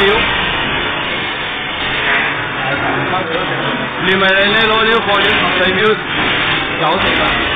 မျိုးလင်မရယ်လဲလို့ခေါ်ရင်ဆိုင်မျိုးကြောင်းစိတ်ပါ